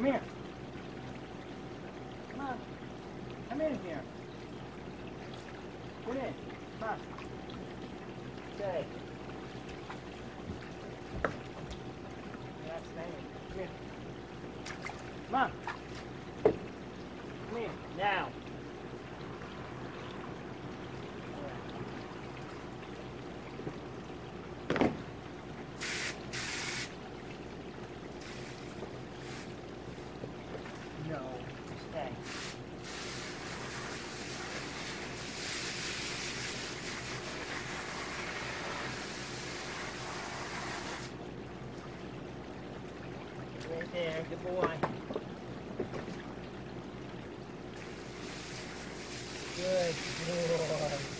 Come here. Come on. Come in here. Get in. Come on. Stay. Staying. Come. Come on. Come here. Now. No. Stay. Right there, good boy. Good boy.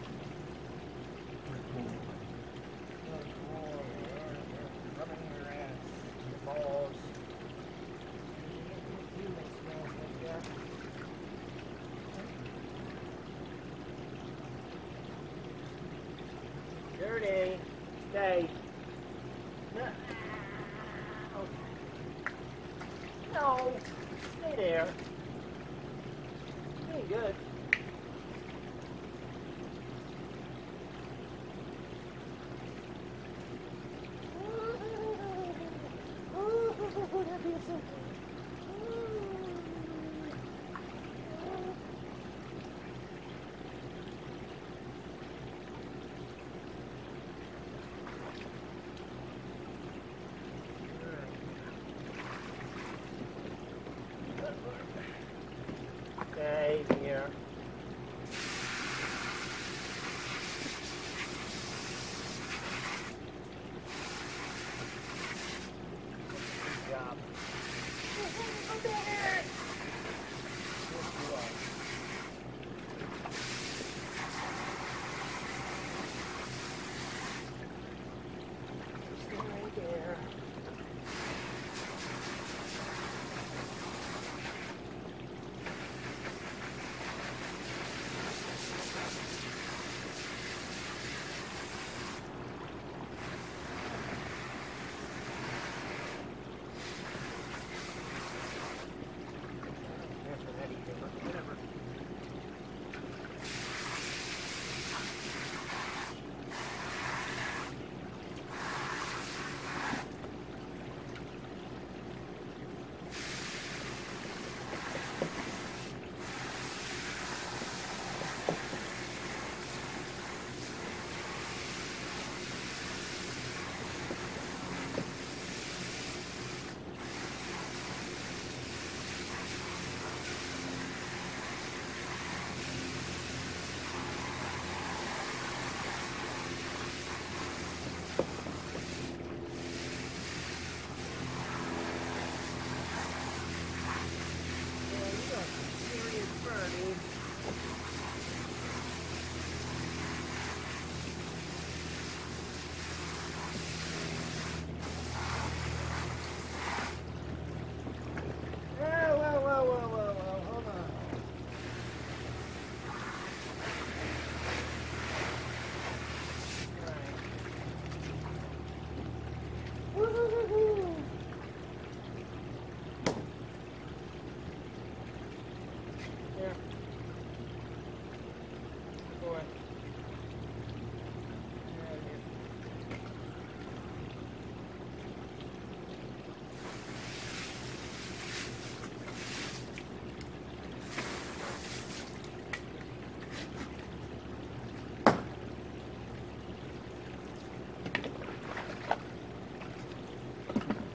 Dirty. Stay. No. Stay there. Doing good.